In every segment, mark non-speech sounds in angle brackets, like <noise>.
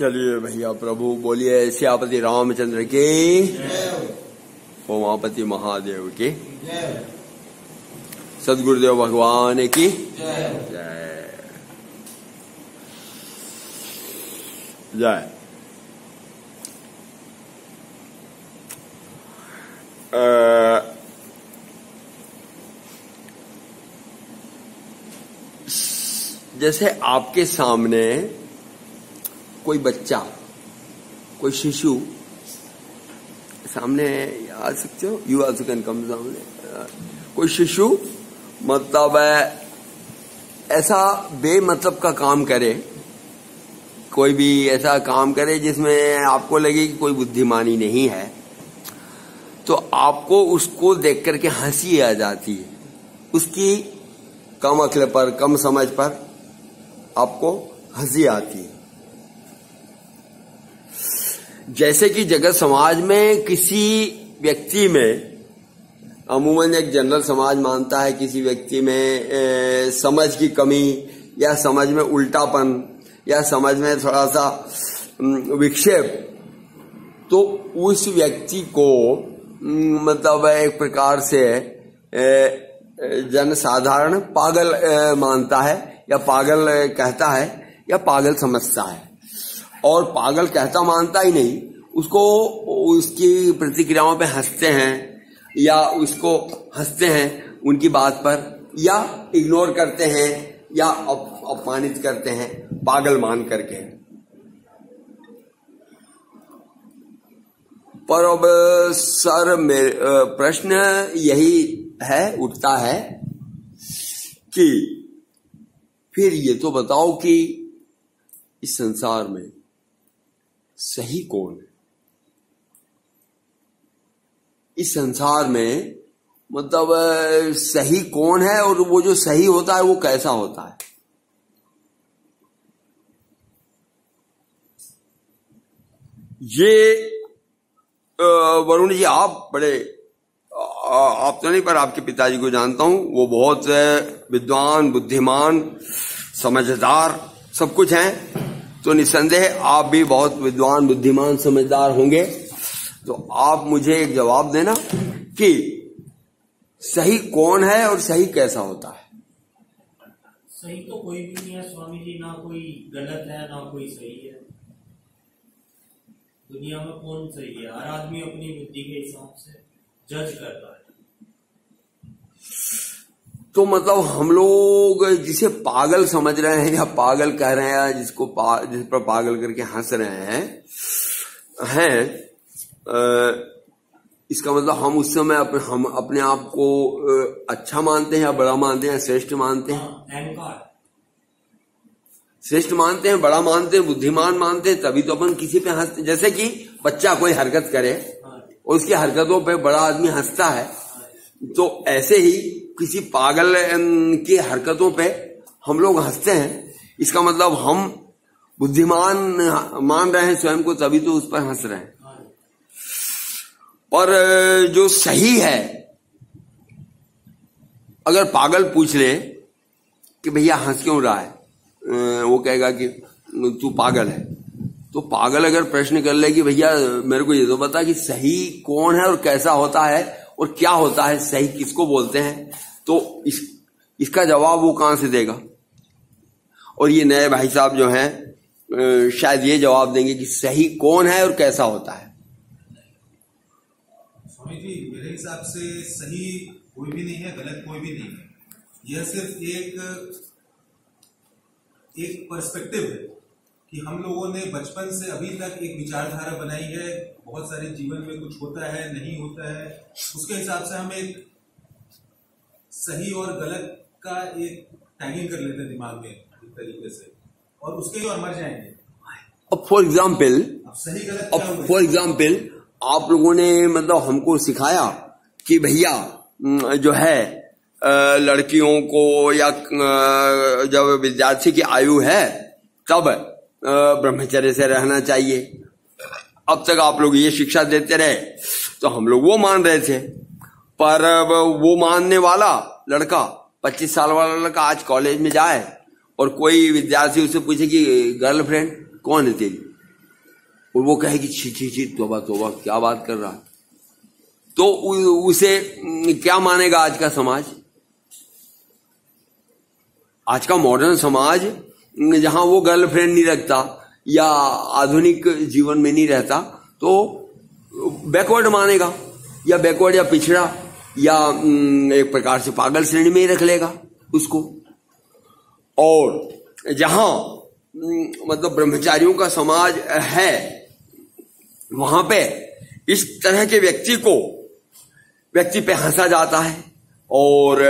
चलिए भैया प्रभु, बोलिए, श्यापति रामचंद्र की उमापति महादेव के। सदगुरुदेव भगवान की। जय। जय। जैसे आपके सामने कोई बच्चा, कोई शिशु सामने आ सकते हो? यू आल्सो कैन कम सामने। कोई शिशु मतलब ऐसा बेमतलब का काम करे, कोई भी ऐसा काम करे जिसमें आपको लगे कि कोई बुद्धिमानी नहीं है तो आपको उसको देख करके हँसी आ जाती है। उसकी कम अकल पर, कम समझ पर आपको हँसी आती है। जैसे कि जगत समाज में किसी व्यक्ति में अमूमन एक जनरल समाज मानता है किसी व्यक्ति में ए, समझ की कमी या समझ में उल्टापन या समझ में थोड़ा सा विक्षेप तो उस व्यक्ति को मतलब एक प्रकार से जनसाधारण पागल मानता है या पागल कहता है या पागल समझता है। और पागल कहता मानता ही नहीं उसको उसकी प्रतिक्रियाओं पे हँसते हैं या उसको हँसते हैं उनकी बात पर या इग्नोर करते हैं या अप, अपमानित करते हैं पागल मान करके। पर अब सर मेरे प्रश्न यही है उठता है कि फिर ये तो बताओ कि इस संसार में सही कौन है? इस संसार में मतलब सही कौन है और वो जो सही होता है वो कैसा होता है? ये वरुण जी, आप बड़े आप तो नहीं पर आपके पिताजी को जानता हूँ, वो बहुत विद्वान, बुद्धिमान, समझदार, सब कुछ हैं। तो निसंदेह, आप भी बहुत विद्वान, बुद्धिमान, समझदार होंगे। तो आप मुझे एक जवाब देना कि सही कौन है और सही कैसा होता है? सही तो कोई भी नहीं है स्वामी जी ना कोई गलत है, ना कोई सही है। दुनिया में कौन सही है? हर आदमी अपनी बुद्धि के हिसाब से जज करता है। तो मतलब हम लोग जिसे पागल समझ रहे हैं या पागल कह रहे हैं या जिसको पा, जिस पर पागल करके हंस रहे हैं हैं इसका मतलब हम उस समय अप, हम अपने आप को अच्छा मानते हैं या बड़ा मानते हैं श्रेष्ठ मानते हैं? श्रेष्ठ मानते हैं बड़ा मानते हैं बुद्धिमान मानते हैं तभी तो अपन किसी पे हँसते जैसे कि बच्चा कोई हरकत करे हाँ, और उसकी हरकतों पे बड़ा आदमी हंसता है तो ऐसे ही किसी पागल की हरकतों पे हम लोग हँसते हैं। इसका मतलब हम बुद्धिमान मान रहे हैं, स्वयं को तभी तो उस पर हंस रहे हैं। और जो सही है, अगर पागल पूछ ले कि भैया हंस क्यों रहा है वो कहेगा कि तू पागल है। तो पागल अगर प्रश्न कर ले कि भैया, मेरे को ये तो बता कि सही कौन है और कैसा होता है और क्या होता है, सही किसको बोलते हैं? तो इस, इसका जवाब वो कहाँ से देगा? और ये नए भाई साहब जो हैं शायद ये जवाब देंगे कि सही कौन है और कैसा होता है। स्वामी जी, मेरे हिसाब से सही कोई भी नहीं है, गलत कोई भी नहीं है। यह सिर्फ़ एक एक पर्सपेक्टिव है कि हम लोगों ने बचपन से अभी तक एक विचारधारा बनाई है। बहुत सारे जीवन में कुछ होता है, नहीं होता है। उसके हिसाब से हम एक सही और गलत का एक टैगिंग कर लेते हैं दिमाग में एक तरीके से। और उसके ही और मर जाएँगे। अब फॉर एग्ज़ाम्पल अब सही गलत अब फॉर एग्ज़ाम्पल आप लोगों ने मतलब हमको सिखाया कि भैया जो है लड़कियों को या जब विद्यार्थी की आयु है तब ब्रह्मचर्य से रहना चाहिए। अब तक आप लोग ये शिक्षा देते रहे तो हम लोग वो मान रहे थे। पर वो मानने वाला लड़का 25 साल वाला लड़का आज कॉलेज में जाए और कोई विद्यार्थी उससे पूछे कि गर्लफ्रेंड कौन है तेरी? और वो कहे कि, छी छी छी, तोबा तोबा, क्या बात कर रहा तो उसे क्या मानेगा आज का समाज? आज का मॉडर्न समाज जहाँ वो गर्लफ्रेंड नहीं रखता या आधुनिक जीवन में नहीं रहता तो बैकवर्ड मानेगा या बैकवर्ड या पिछड़ा या एक प्रकार से पागल श्रेणी में ही रख लेगा उसको। और जहाँ मतलब ब्रह्मचारियों का समाज है, वहाँ पे इस तरह के व्यक्ति को, व्यक्ति पे हंसा जाता है और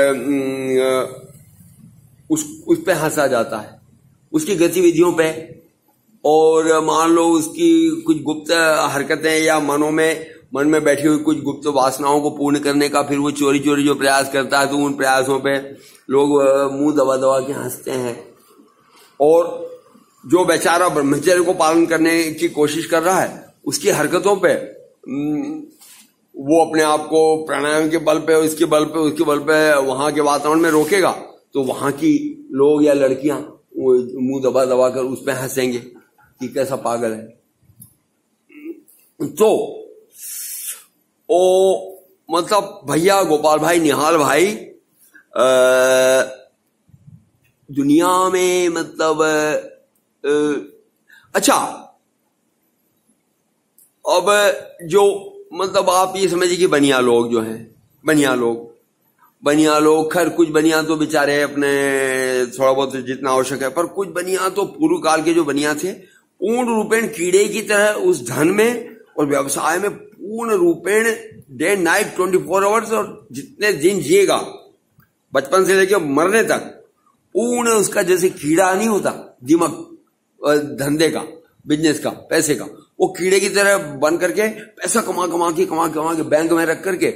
उस उस पे हंसा जाता है, उसकी गतिविधियों पे। और मान लो उसकी कुछ गुप्त हरकतें या मनों में मन में बैठी हुई कुछ गुप्त वासनाओं को पूर्ण करने का फिर वो चोरी चोरी जो प्रयास करता है तो उन प्रयासों पे लोग मुँह दबा दबा के हँसते हैं। और जो बेचारा ब्रह्मचर्य को पालन करने की कोशिश कर रहा है, उसकी हरकतों पे वो अपने आप को प्राणायाम के बल पे, उसके बल पे, उसके बल पे वहाँ के वातावरण में रोकेगा तो वहाँ की लोग या लड़कियाँ मुँह दबा दबा कर उस पर हंसेंगे कि कैसा पागल है। तो ओ मतलब भैया गोपाल भाई निहाल भाई आ, दुनिया में मतलब आ, अच्छा अब जो मतलब आप ये समझिए कि बनिया लोग जो हैं बनिया लोग बनिया लोग खैर कुछ बनिया तो बेचारे अपने थोड़ा बहुत जितना आवश्यक है पर कुछ बनिया तो पूर्व काल के जो बनिया थे पूर्ण रूपेण कीड़े की तरह उस धन में और व्यवसाय में पूर्ण रूपेण day night twenty four hours और जितने दिन जिएगा बचपन से लेकर मरने तक पूर्ण उसका जैसे कीड़ा नहीं होता दिमाग धंधे का बिज़नेस का पैसे का वो कीड़े की तरह बन करके पैसा कमा कमा के कमा कमा के बैंक में रख करके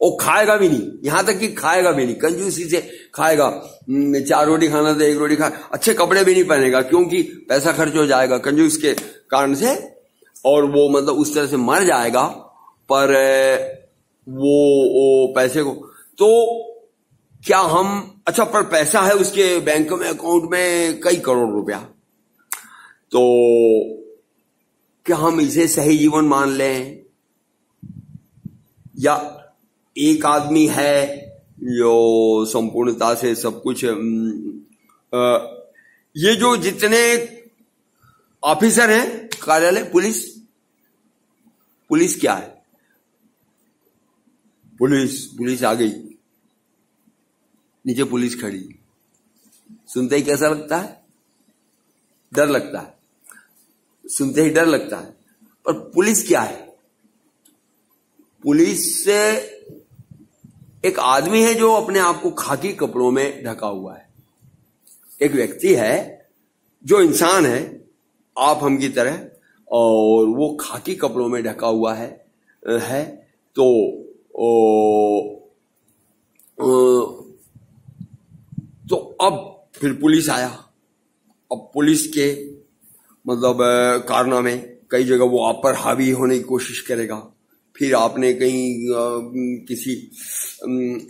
वो खाएगा भी नहीं। यहाँ तक कि खाएगा भी नहीं। कंजूसी से खाएगा हम्म, चार रोटी खाना तो एक रोटी खा अच्छे कपड़े भी नहीं पहनेगा क्योंकि पैसा खर्च हो जाएगा। कंजूस के कारण से और वो मतलब उस तरह से मर जाएगा पर वो, वो पैसे को तो क्या हम अच्छा पर पैसा है उसके बैंक में अकाउंट में कई करोड़ रुपया। तो क्या हम इसे सही जीवन मान लें? या एक आदमी है जो संपूर्णता से सब कुछ आ, ये जो जितने ऑफिसर है, कार्यालय, पुलिस। पुलिस क्या है? पुलिस पुलिस आ गई। नीचे पुलिस खड़ी। सुनते ही कैसा लगता है? डर लगता है। सुनते ही डर लगता है। पर पुलिस क्या है? पुलिस से एक आदमी है जो अपने आप को खाकी कपड़ों में ढका हुआ है। एक व्यक्ति है जो इंसान है। आप हम की तरह और वो खाकी कपड़ों में ढका हुआ है है तो ओ, ओ, तो अब फिर पुलिस आया। अब पुलिस के मतलब कारनामे कई जगह वो आप पर हावी होने की कोशिश करेगा। फिर आपने कहीं किसी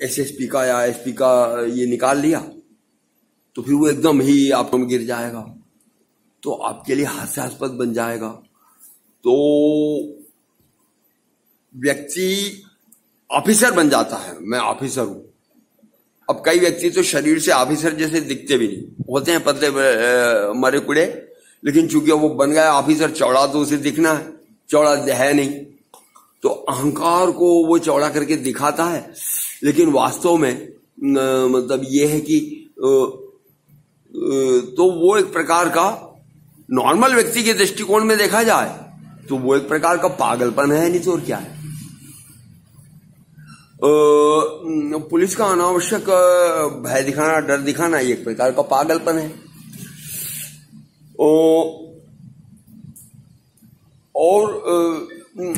एसएसपी का या एसपी का ये निकाल लिया तो फिर वो एकदम ही आप में गिर जाएगा। तो आपके लिए हास्यास्पद बन जाएगा। तो व्यक्ति ऑफिसर बन जाता है। मैं ऑफिसर हूँ। अब कई व्यक्ति तो शरीर से ऑफिसर जैसे दिखते भी नहीं। होते हैं पतले मरे कुड़े, लेकिन चूँकि वो बन गया ऑफिसर, चौड़ा तो उसे दिखना है। चौड़ा है नहीं। तो अहंकार को वो चौड़ा करके दिखाता है। लेकिन वास्तव में मतलब ये है कि तो वो एक प्रकार का नॉर्मल व्यक्ति के दृष्टिकोण में देखा जाए तो वो एक प्रकार का पागलपन है नहीं तो और क्या है? पुलिस का अनावश्यक भय दिखाना डर दिखाना एक प्रकार का पागलपन है। और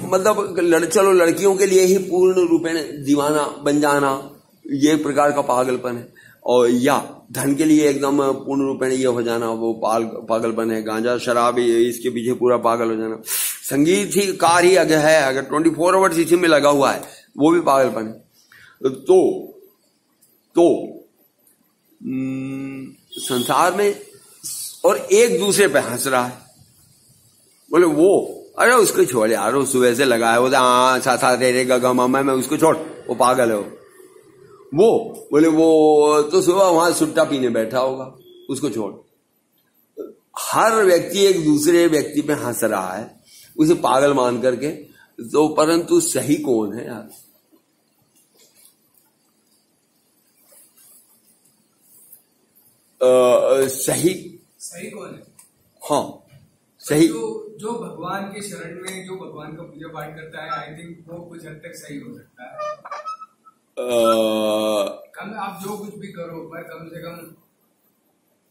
मतलब लड़, चलो लड़कियों के लिए ही पूर्ण रूपेण दीवाना बन जाना ये एक प्रकार का पागलपन है। और या धन के लिए एकदम पूर्ण रूपेण ये हो जाना, वो पाल पागलपन है गांजा, शराब इसके पीछे पूरा पागल हो जाना। संगीत ही कार ही अगर है, अगर ट्वेंटी फोर आवर्स इसी में लगा हुआ है, वो भी पागलपन है तो तो संसार में और एक दूसरे पे हंस रहा है। बोले, वो, अरे उसको छोड़ यार सुबह से लगा है, वो हाँ सा सा रे रे गा मामा मैं उसको छोड़, वो पागल है वो। वो बोले वो तो सुबह वहाँ सुट्टा पीने बैठा होगा उसको छोड़। हर व्यक्ति एक दूसरे व्यक्ति पे हंस रहा है उसे पागल मान करके तो परंतु सही कौन है यार? आ, सही सही कौन है? हाँ सही जो जो भगवान के शरण में जो भगवान का पूजा पाठ करता है आई थिंक वो कुछ हद तक सही हो सकता है। कम आप जो कुछ भी करो पर कम से कम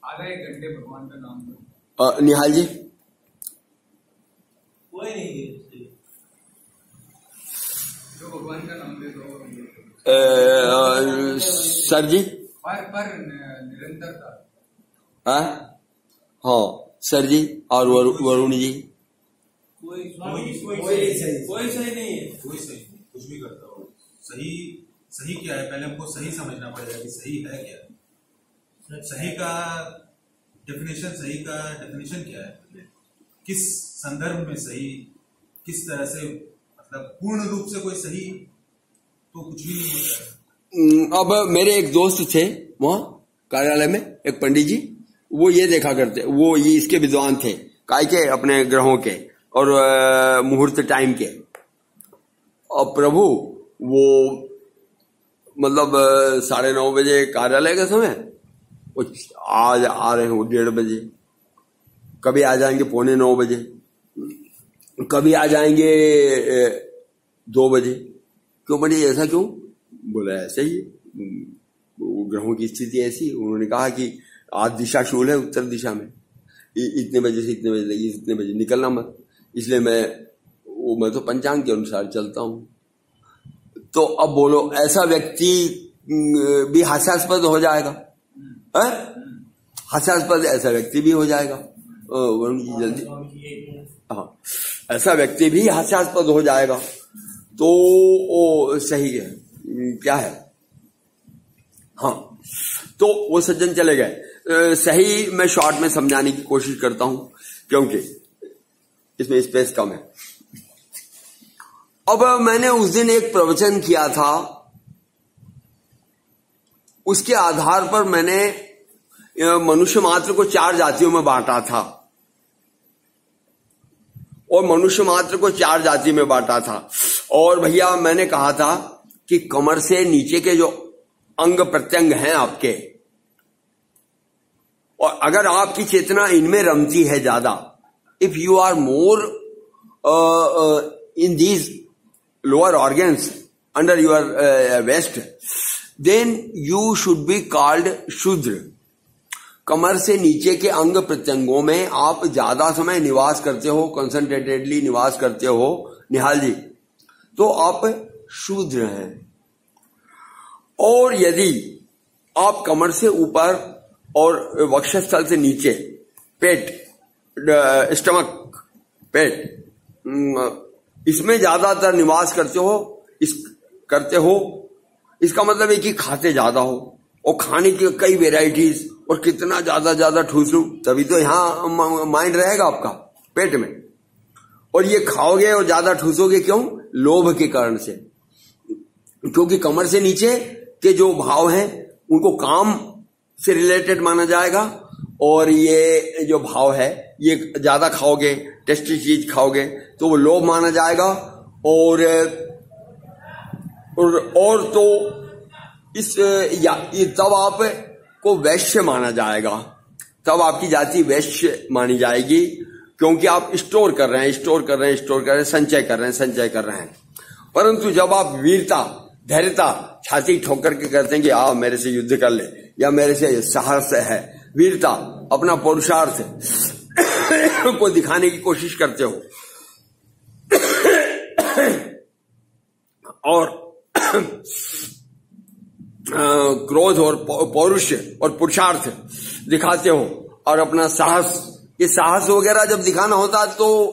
आधा एक घंटे भगवान का नाम लो। निहाल जी? कोई नहीं जो भगवान का नाम ले दो आ, आ, सर जी? पर पर निरंतरता हाँ हाँ सर जी और वरुण जी। कोई कोई कोई सही सही- कोई सही नहीं है। कोई सही कुछ भी करता हो। सही सही क्या है पहले हमको सही समझना पड़ेगा कि सही है क्या। सही। का डेफिनेशन सही का डेफिनेशन क्या है? किस संदर्भ में सही किस तरह से मतलब पूर्ण रूप से कोई सही तो कुछ भी नहीं होता हम्म, अब मेरे एक दोस्त थे वहाँ कार्यालय में एक पंडित जी। वो ये देखा करते वो ये इसके विद्वान थे काय के अपने ग्रहों के और मुहूर्त टाइम के। और प्रभु वो मतलब साढ़े नौ बजे कार्यालय का समय? वो आज आ रहे हो डेढ़ बजे। कभी आ जाएँगे पौने नौ बजे। कभी आ जाएँगे दो बजे। क्यों बने, ऐसा क्यों? बोला, ऐसे ही। ग्रहों की स्थिति ऐसी, उन्होंने कहा कि आज दिशा शूल है उत्तर दिशा में। इतने बजे से इतने बजे लगी इतने बजे निकलना मत। इसलिए मैं, वो, मैं तो पंचांग के अनुसार चलता हूँ। तो अब बोलो, ऐसा व्यक्ति भी हास्यास्पद हो जाएगा? हास्यास्पद ऐसा व्यक्ति भी हो जाएगा। वरुण जी, जल्दी। हाँ ऐसा व्यक्ति भी हास्यास्पद हो जाएगा। तो वो सही है। क्या है? हाँ तो वो सज्जन चले गए। सही मैं शॉर्ट में समझाने की कोशिश करता हूँ, क्योंकि इसमें स्पेस कम है। अब मैंने उस दिन एक प्रवचन किया था। उसके आधार पर मैंने मनुष्य मात्र को चार जातियों में बांटा था। और मनुष्य मात्र को चार जाति में बांटा था। और भैया, मैंने कहा था कि कमर से नीचे के जो अंग प्रत्यंग हैं आपके, और अगर आपकी चेतना इनमें रमती है ज़्यादा if you are more in these lower organs under your waist then you should be called शूद्र कमर से नीचे के अंग प्रत्यंगों में आप ज़्यादा समय निवास करते हो कंसंट्रेटेडली निवास करते हो। निहाल जी तो आप शूद्र हैं। और यदि आप कमर से ऊपर और वक्षस्थल से नीचे, पेट स्टमक, पेट इसमें ज़्यादातर निवास करते हो, इस करते हो। इसका मतलब है कि खाते ज़्यादा हो, और खाने की कई वेराइटीज और कितना ज़्यादा ज़्यादा ठूस लू तभी तो यहाँ माइंड रहेगा आपका, पेट में। और ये खाओगे और ज़्यादा ठूसोगे क्यों? लोभ के कारण से। क्योंकि कमर से नीचे के जो भाव हैं, उनको काम से रिलेटेड माना जाएगा, और ये जो भाव है, ये ज़्यादा खाओगे टेस्टी चीज़ खाओगे तो वो लोभ माना जाएगा। और और, और तो इस या तब आप को वैश्य माना जाएगा। तब आपकी जाति वैश्य मानी जाएगी क्योंकि आप स्टोर कर रहे हैं स्टोर कर रहे हैं स्टोर कर रहे हैं संचय कर रहे हैं संचय कर रहे हैं। परंतु जब आप वीरता धैर्यता छाती ठोक करके करते हैं कि आओ मेरे से युद्ध कर ले या मेरे से साहस है। वीरता अपना पुरुषार्थ <coughs> को दिखाने की कोशिश करते हो। और <coughs> क्रोध और पौरुष और पुरुषार्थ दिखाते हो और अपना साहस। ये साहस वगैरह जब दिखाना होता है तो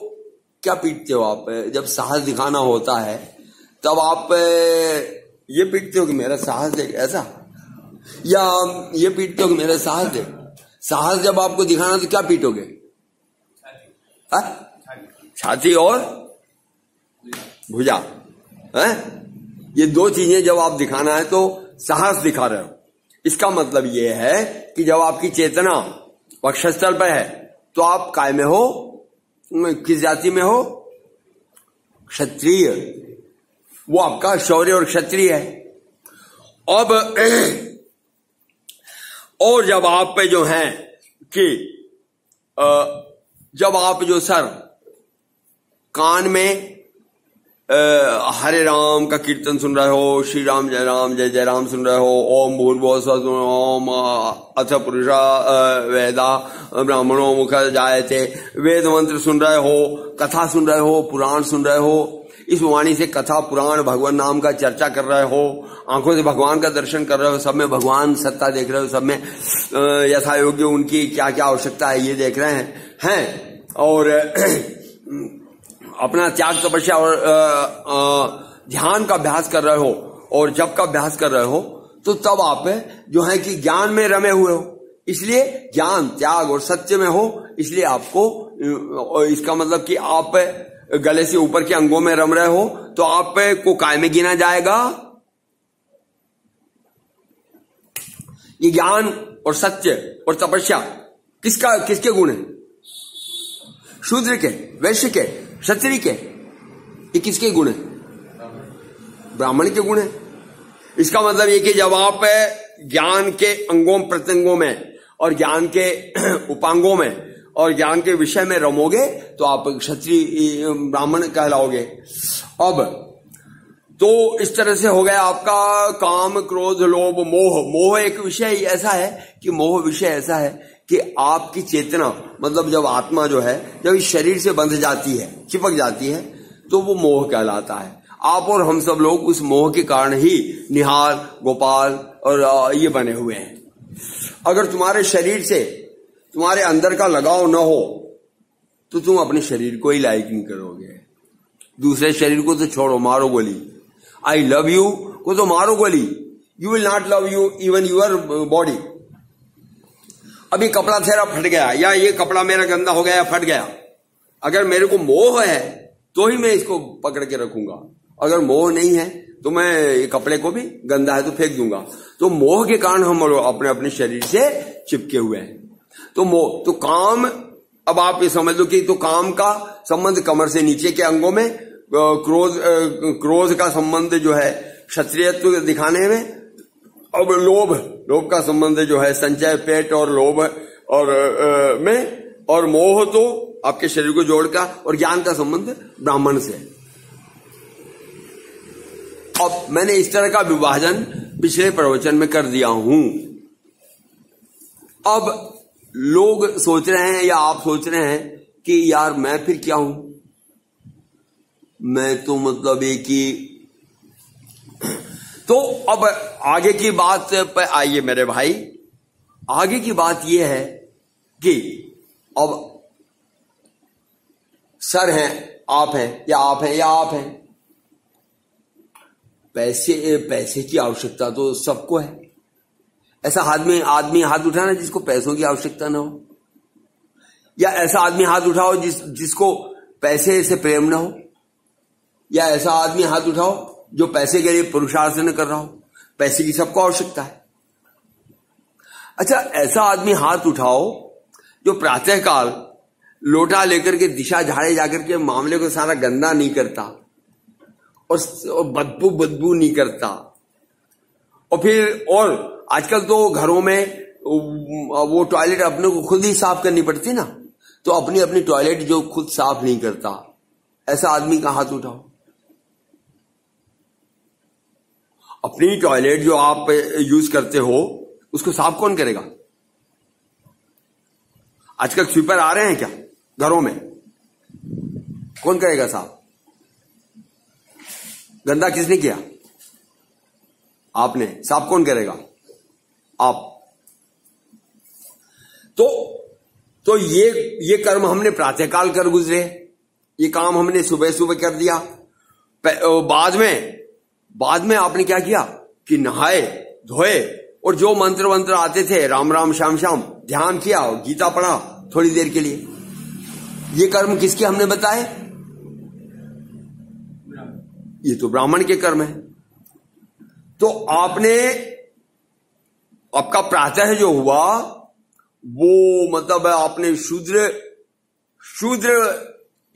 क्या पीटते हो आप? जब साहस दिखाना होता है, तब आप, ये पीटते हो कि मेरा साहस देख, ऐसा? या ये पीटते हो कि मेरा साहस देख? साहस जब आपको दिखाना तो क्या पीटोगे? छाती और भुजा, है? ये दो चीज़ें जब आप दिखाना है तो साहस दिखा रहे हो। इसका मतलब ये है कि जब आपकी चेतना वक्षस्थल पर है तो आप काय में हो? किस जाति में हो? क्षत्रिय। वो आपका शौर्य और क्षत्रिय है। अब, और जब आप पे जो है कि जब आप जो सर कान में आ, हरे राम का कीर्तन सुन रहे हो श्री राम जय राम जय जय राम सुन रहे हो ओम भूर्भो ओम अथ पुरुषा वेदा ब्राह्मणों मुख जाए थे वेद मंत्र सुन रहे हो कथा सुन रहे हो पुराण सुन रहे हो इस वाणी से कथा पुराण भगवान नाम का चर्चा कर रहे हो, आँखों से भगवान का दर्शन कर रहे हो, सब में भगवान सत्ता देख रहे हो, सब में यथा योग्य उनकी क्या क्या आवश्यकता है ये देख रहे हैं हैं? और, <clears throat> अपना त्याग तपस्या और ध्यान का अभ्यास कर रहे हो, और जब का अभ्यास कर रहे हो तो तब आप जो है कि ज्ञान में रमे हुए हो। इसलिए ज्ञान, त्याग और सत्य में हो, इसलिए आपको इसका मतलब कि आप गले से ऊपर के अंगों में रम रहे हो तो आप को काय में गिना जाएगा? ये ज्ञान और सत्य और तपस्या किसका, किसके गुण है? शूद्र के, वैश्य के, क्षत्रिय के, ये किसके गुण है? ब्राह्मण के गुण है। इसका मतलब ये कि जब आप, ज्ञान के अंगों, प्रत्यंगों में और ज्ञान के <clears throat> उपांगों में और ज्ञान के विषय में रमोगे तो आप क्षत्रिय ब्राह्मण कहलाओगे। अब तो इस तरह से हो गया आपका काम, क्रोध, लोभ, मोह। मोह एक विषय ऐसा है कि मोह विषय ऐसा है कि आपकी चेतना मतलब जब आत्मा जो है, जब इस शरीर से बंध जाती है, चिपक जाती है तो वो मोह कहलाता है। आप और हम सब लोग उस मोह के कारण ही निहार, गोपाल और ये बने हुए हैं। अगर तुम्हारे शरीर से तुम्हारे अंदर का लगाव न हो तो तुम अपने शरीर को ही लायक नहीं करोगे। दूसरे शरीर को तो छोड़ो, मारो गोली। आई लव यू को तो मारो गोली। You will not love you even your body अभी कपड़ा तेरा फट गया, या ये कपड़ा मेरा गंदा हो गया फट गया। अगर मेरे को मोह है तो ही मैं इसको पकड़ के रखूँगा। अगर मोह नहीं है तो मैं ये कपड़े को भी गंदा है तो फेंक दूँगा। तो मोह के कारण हम अपने अपने शरीर से चिपके हुए हैं। तो मोह तो काम अब आप ये समझ लो कि तो काम का संबंध कमर से नीचे के अंगों में क्रोध क्रोध का संबंध जो है क्षत्रियत्व दिखाने में अब लोभ लोभ का संबंध जो है संचय पेट और लोभ और आ, में और मोह तो आपके शरीर को जोड़कर और ज्ञान का संबंध ब्राह्मण से। अब मैंने इस तरह का विभाजन पिछले प्रवचन में कर दिया हूँ। अब लोग सोच रहे हैं या आप सोच रहे हैं कि यार मैं फिर क्या हूँ? मैं तो मतलब एक ही तो अब आगे की बात पर आइए मेरे भाई। आगे की बात यह है कि अब सर हैं, आप हैं, या आप हैं, या आप हैं। पैसे पैसे की आवश्यकता तो सबको है। ऐसा आदमी आदमी हाथ उठाना जिसको पैसों की आवश्यकता ना हो। या ऐसा आदमी हाथ उठाओ जिस, जिसको पैसे से प्रेम ना हो। या ऐसा आदमी हाथ उठाओ जो पैसे के लिए पुरुषार्थ न कर रहा हो। पैसे की सबको आवश्यकता है। अच्छा ऐसा आदमी हाथ उठाओ जो प्रातः काल लोटा लेकर के दिशा झाड़े जाकर के मामले को सारा गंदा नहीं करता और बदबू बदबू नहीं करता। और फिर और आजकल तो घरों में, वो टॉयलेट अपने को खुद ही साफ़ करनी पड़ती ना। तो अपनी अपनी टॉयलेट जो खुद साफ़ नहीं करता। ऐसा आदमी का हाथ उठाओ अपनी टॉयलेट जो आप यूज़ करते हो, उसको साफ़ कौन करेगा? आजकल स्वीपर आ रहे हैं क्या घरों में? कौन करेगा साफ़? गंदा किसने किया? आपने। साफ़ कौन करेगा? आप। तो तो ये ये कर्म हमने प्रातःकाल कर गुजरे, ये काम हमने सुबह सुबह कर दिया। बाद में बाद में आपने क्या किया कि नहाए, धोए, और जो मंत्र वंत्र आते थे, राम राम श्याम श्याम, ध्यान किया गीता पढ़ा थोड़ी देर के लिए। ये कर्म किसके हमने बताए? ये तो ब्राह्मण के कर्म है। तो आपने आपका प्रातः जो हुआ, वो मतलब आपने शूद्र शूद्र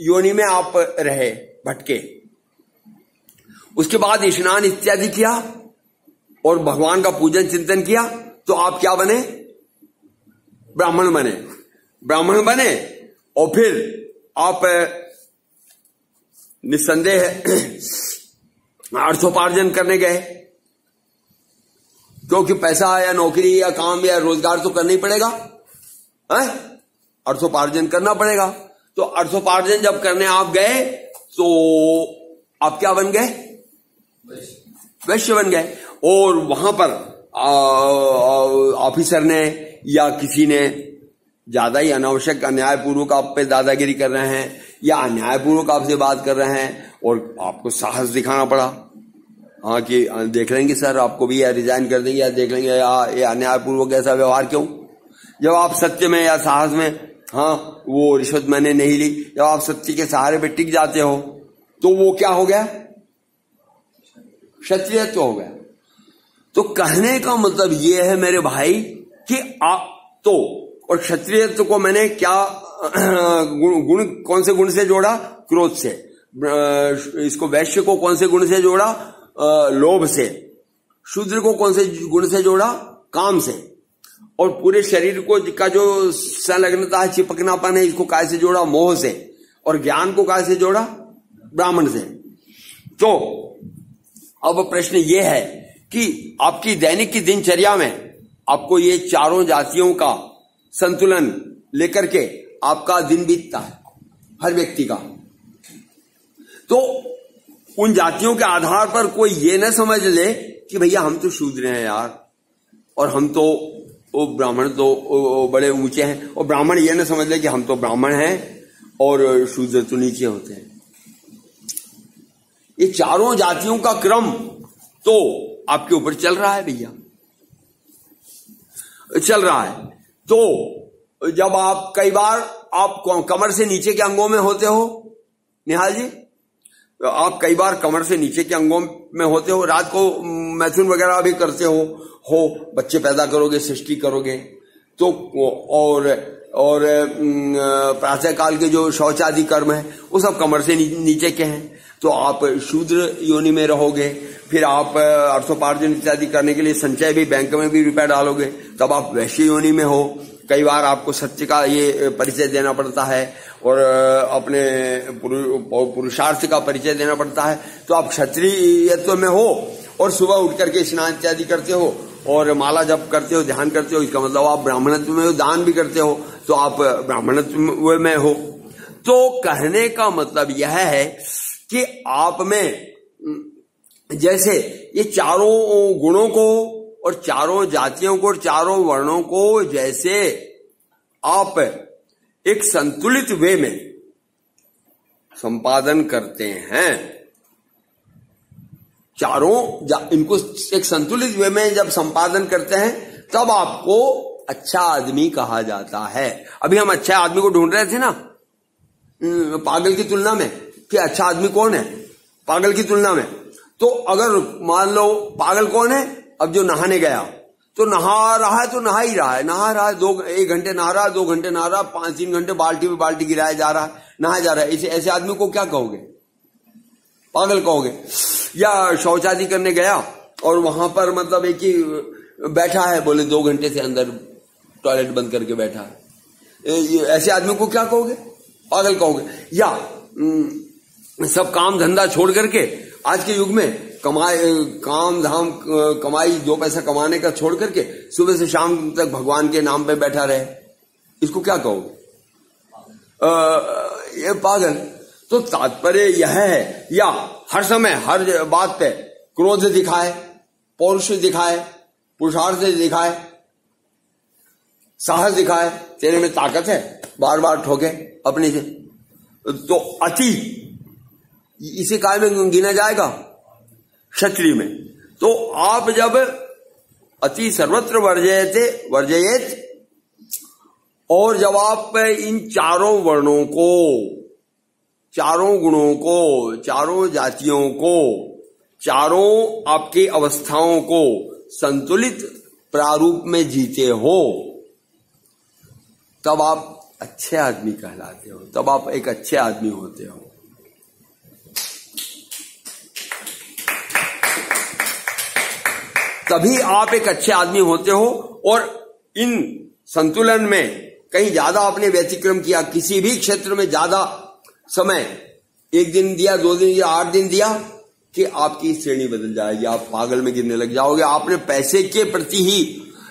योनि में आप रहे भटके। उसके बाद स्नान इत्यादि किया और भगवान का पूजन चिंतन किया तो आप क्या बने? ब्राह्मण बने। ब्राह्मण बने और फिर आप, निस्संदेह <clears throat> अर्थोपार्जन करने गए। क्योंकि पैसा या नौकरी या काम या रोज़गार तो करना ही पड़ेगा, है? अर्थोपार्जन करना पड़ेगा। तो अर्थोपार्जन जब करने आप गए तो आप क्या बन गए? वैश्य बन गए। और वहाँ पर ऑफिसर ने या किसी ने ज़्यादा ही अनावश्यक अन्यायपूर्वक आप पे दादागिरी कर रहे हैं या अन्यायपूर्वक आपसे बात कर रहे हैं और आपको साहस दिखाना पड़ा। हाँ कि देख लेंगे सर आपको भी या रिजाइन कर देंगे या देख लेंगे या अन्यायपूर्वक ऐसा व्यवहार क्यों? जब आप सत्य में या साहस में हाँ वो रिश्वत मैंने नहीं ली जब आप सत्य के सहारे पे टिक जाते हो तो वो क्या हो गया? क्षत्रियत्व हो गया। तो कहने का मतलब ये है मेरे भाई कि आप तो और क्षत्रियत्व को मैंने क्या गुण, गुण कौन से गुण से जोड़ा? क्रोध से। इसको वैश्य को कौन से गुण से जोड़ा? लोभ से, शूद्र को कौन से गुण से जोड़ा? काम से। और पूरे शरीर को का जो संलग्नता है, चिपकनापन है, इसको काय से जोड़ा? मोह से। और ज्ञान को काय से जोड़ा? ब्राह्मण से। तो अब प्रश्न ये है कि आपकी दैनिक की दिनचर्या में आपको ये चारों जातियों का संतुलन लेकर के आपका दिन बीतता है, हर व्यक्ति का। तो उन जातियों के आधार पर कोई ये न समझ ले कि भैया हम तो शूद्र हैं यार, और हम तो वो ब्राह्मण तो बड़े ऊँचे हैं, और ब्राह्मण ये ना समझ ले कि हम तो ब्राह्मण हैं और शूद्र तो नीचे होते हैं। ये चारों जातियों का क्रम तो आपके ऊपर चल रहा है भैया। चल रहा है। तो जब आप कई बार आप कमर से नीचे के अंगों में होते हो, निहाल जी आप कई बार कमर से नीचे के अंगों में होते हो, रात को मैथुन वगैरह भी करते हो हो, बच्चे पैदा करोगे, सृष्टि करोगे। तो और और प्रातः काल के जो शौच आदि कर्म है, वो सब कमर से नीचे के हैं। तो आप शूद्र योनि में रहोगे, फिर आप, अर्थोपार्जन इत्यादि करने के लिए संचय भी बैंक में भी रुपया डालोगे, तब आप वैश्य योनि में हो कई बार आपको सत्य का ये परिचय देना पड़ता है और अपने पुरुषार्थ का परिचय देना पड़ता है। तो आप क्षत्रियत्व में हो और सुबह उठ करके स्नान इत्यादि करते हो और माला जब करते हो, ध्यान करते हो, इसका मतलब आप ब्राह्मणत्व में हो, दान भी करते हो तो आप ब्राह्मणत्व में हो। तो कहने का मतलब यह है कि आप में जैसे ये चारों गुणों को और चारों जातियों को और चारों वर्णों को जैसे आप एक संतुलित वे में संपादन करते हैं। चारों इनको एक संतुलित वे में जब संपादन करते हैं, तब आपको अच्छा आदमी कहा जाता है। अभी हम अच्छा आदमी को ढूंढ रहे थे ना, पागल की तुलना में, कि अच्छा आदमी कौन है? पागल की तुलना में। तो अगर मान लो, पागल कौन है? अब जो नहाने गया तो नहा रहा है तो नहा ही रहा है। नहा रहा है, दो एक घंटे नहा रहा है, दो घंटे नहा रहा है, पाँच, तीन घंटे बाल्टी में बाल्टी गिराया जा रहा है, नहाया जा रहा है। इसे, ऐसे आदमी को क्या कहोगे? पागल कहोगे? या शौचादी करने गया और वहाँ पर मतलब एक ही बैठा है, बोले दो घंटे से अंदर टॉयलेट बंद करके बैठा है। ऐसे आदमी को क्या कहोगे? पागल कहोगे। या सब काम धंधा छोड़ करके आज के युग में कमाए, काम, धाम, कमाई, दो पैसा कमाने का छोड़ करके सुबह से शाम तक भगवान के नाम पे बैठा रहे। इसको क्या कहोगे ये पागल। तो तात्पर्य यह है, या हर समय हर बात पे क्रोध दिखाए, पौरुष दिखाए, पुरुषार्थ दिखाए, साहस दिखाए, तेरे में ताकत है बार बार ठोके अपने से। तो अति, इसी काय में गिना जाएगा? क्षत्रिय में। तो आप जब अति सर्वत्र वर्जयते, वर्जयत, और जब आप इन चारों वर्णों को, चारों गुणों को, चारों जातियों को, चारों आपकी अवस्थाओं को संतुलित प्रारूप में जीते हो, तब आप अच्छे आदमी कहलाते हो, तब आप एक अच्छे आदमी होते हो। तभी आप एक अच्छे आदमी होते हो और इन संतुलन में कहीं ज़्यादा आपने व्यतिक्रम किया, किसी भी क्षेत्र में ज़्यादा समय, एक दिन दिया, दो दिन दिया, आठ दिन दिया, कि आपकी श्रेणी बदल जाएगी, आप पागल में गिरने लग जाओगे। आपने पैसे के प्रति ही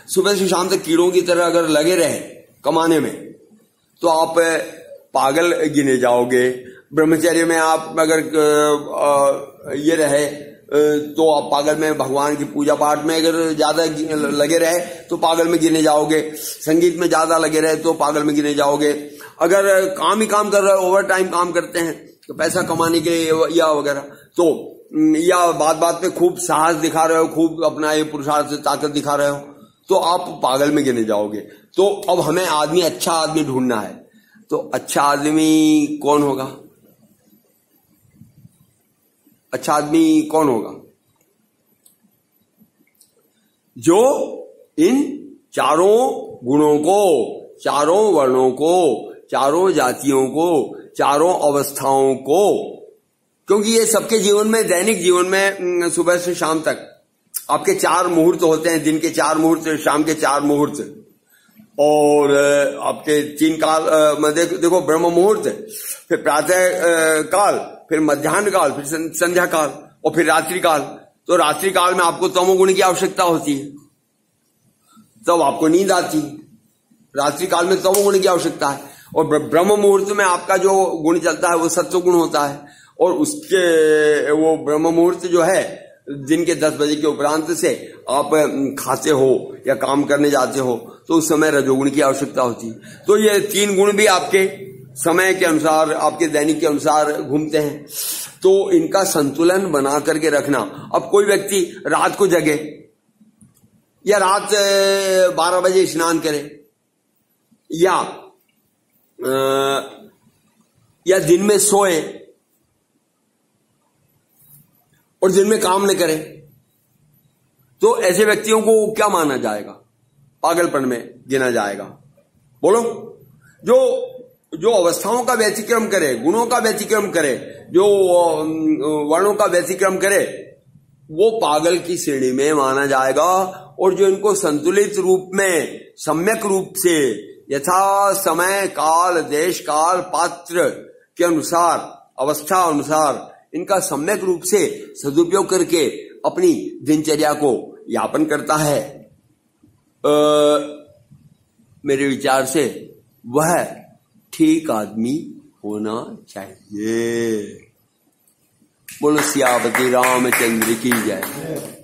सुबह से शाम तक कीड़ों की तरह अगर लगे रहे कमाने में तो आप पागल गिने जाओगे। ब्रह्मचर्य में आप अगर ये रहे तो आप पागल में भगवान की पूजा पाठ में अगर ज़्यादा लगे रहे तो पागल में गिने जाओगे। संगीत में ज़्यादा लगे रहे तो पागल में गिने जाओगे। अगर काम ही काम कर रहे हो ओवर टाइम काम करते हैं तो पैसा कमाने के लिए या वगैरह। तो या बात बात पे खूब साहस दिखा रहे हो, खूब अपना ये पुरुषार्थ से ताकत दिखा रहे हो तो आप पागल में गिने जाओगे। तो अब हमें आदमी अच्छा आदमी ढूंढना है। तो अच्छा आदमी कौन होगा? अच्छा आदमी कौन होगा? जो इन चारों गुणों को चारों वर्णों को चारों जातियों को चारों अवस्थाओं को क्योंकि ये सबके जीवन में दैनिक जीवन में सुबह से शाम तक आपके चार मुहूर्त होते हैं दिन के चार मुहूर्त शाम के चार मुहूर्त। और आपके तीन काल देख, ब्रह्म मुहूर्त फिर प्रातः काल फिर मध्यान्ह काल, फिर संध्या काल और फिर रात्रि काल। तो रात्रि काल में आपको तमोगुण की आवश्यकता होती है। तब तो आपको नींद आती रात्रि काल में तमोगुण की आवश्यकता है। और ब्रह्म मुहूर्त में आपका जो गुण चलता है, वो सत्व गुण होता है। और उसके, वो ब्रह्म मुहूर्त जो है, दिन के दस बजे के उपरांत से आप खाते हो या काम करने जाते हो तो उस समय रजोगुण की आवश्यकता होती है। तो ये तीन गुण भी आपके समय के अनुसार आपके दैनिक के अनुसार घूमते हैं। तो इनका संतुलन बना करके रखना। अब कोई व्यक्ति रात को जगे या रात बारह बजे स्नान करे या आ, या दिन में सोए और दिन में काम न करे तो ऐसे व्यक्तियों को क्या माना जाएगा? पागलपन में गिना जाएगा। बोलो। जो जो अवस्थाओं का व्यतिक्रम करे गुणों का व्यतिक्रम करे जो वर्णों का व्यतिक्रम करे वो पागल की श्रेणी में माना जाएगा और जो इनको संतुलित रूप में सम्यक रूप से यथा समय काल देश काल पात्र के अनुसार अवस्था अनुसार इनका सम्यक रूप से सदुपयोग करके अपनी दिनचर्या को यापन करता है। आ, मेरे विचार से वह ठीक आदमी होना चाहिए। बोलो सियापति रामचंद्र की जय।